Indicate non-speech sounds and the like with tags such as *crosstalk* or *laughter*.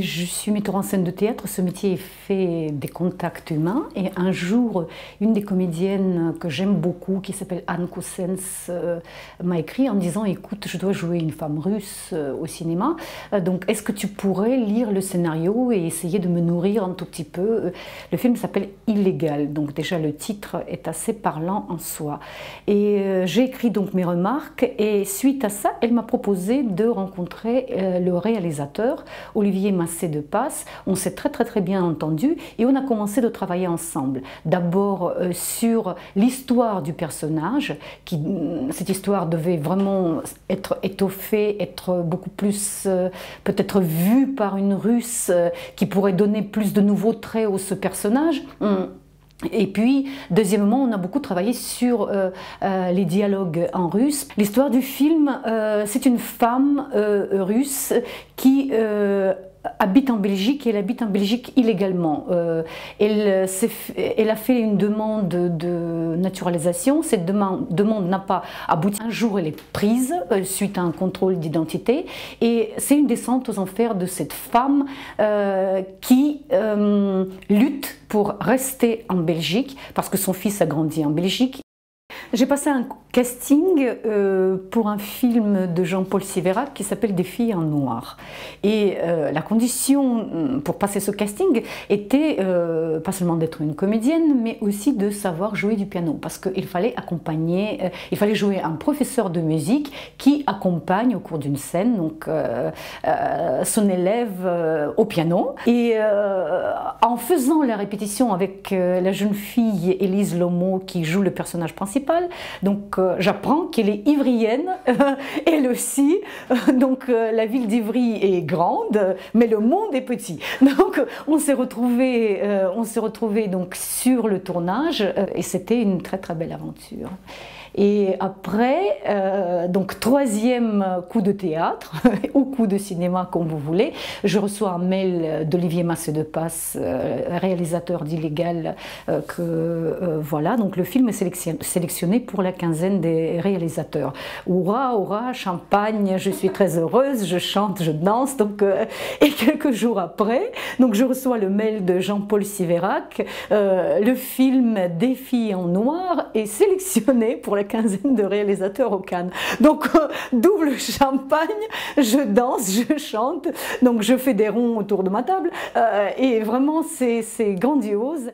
Je suis metteur en scène de théâtre, ce métier fait des contacts humains. Et un jour, une des comédiennes que j'aime beaucoup, qui s'appelle Anne Cossens, euh, m'a écrit en disant écoute, je dois jouer une femme russe euh, au cinéma, euh, donc est-ce que tu pourrais lire le scénario et essayer de me nourrir un tout petit peu? Le film s'appelle Illégal, donc déjà le titre est assez parlant en soi. Et j'ai écrit donc mes remarques. Et suite à ça, elle m'a proposé de rencontrer le réalisateur, Olivier assez de passe, on s'est très très très bien entendu et on a commencé de travailler ensemble. D'abord euh, sur l'histoire du personnage, qui, mm, cette histoire devait vraiment être étoffée, être beaucoup plus euh, peut-être vue par une russe euh, qui pourrait donner plus de nouveaux traits à ce personnage. Et puis, deuxièmement, on a beaucoup travaillé sur les dialogues en russe. L'histoire du film, c'est une femme russe qui habite en Belgique et elle habite en Belgique illégalement. Euh, elle, elle, a fait une demande de naturalisation. Cette demande, n'a pas abouti. Un jour, elle est prise euh, suite à un contrôle d'identité. Et c'est une descente aux enfers de cette femme euh, qui lutte pour rester en Belgique parce que son fils a grandi en Belgique. J'ai passé un casting euh, pour un film de Jean-Paul Siverac qui s'appelle Des filles en noir. Et euh, la condition mm, pour passer ce casting était euh, pas seulement d'être une comédienne, mais aussi de savoir jouer du piano. Parce qu'il fallait accompagner, il fallait jouer un professeur de musique qui accompagne au cours d'une scène donc, son élève au piano. Et en faisant la répétition avec la jeune fille Élise Lomo qui joue le personnage principal, donc j'apprends qu'elle est ivrienne, *laughs* elle aussi. Donc euh, la ville d'Ivry est grande, mais le monde est petit. *laughs* Donc on s'est retrouvés, euh, on s'est retrouvé donc sur le tournage euh, et c'était une très très belle aventure. Et après, donc troisième coup de théâtre *laughs* ou coup de cinéma comme vous voulez, je reçois un mail d'Olivier Massé de Passe, réalisateur d'Illégal, que voilà, donc le film est sélectionné pour la quinzaine des réalisateurs. Hurrah, hurrah, champagne, je suis très heureuse, je chante, je danse. Donc, euh, et quelques jours après, donc je reçois le mail de Jean-Paul Siverac, euh, le film Défi en noir est sélectionné pour la quinzaine de réalisateurs au Cannes. Donc, euh, double champagne, je danse, je chante, donc je fais des ronds autour de ma table, et vraiment c'est grandiose.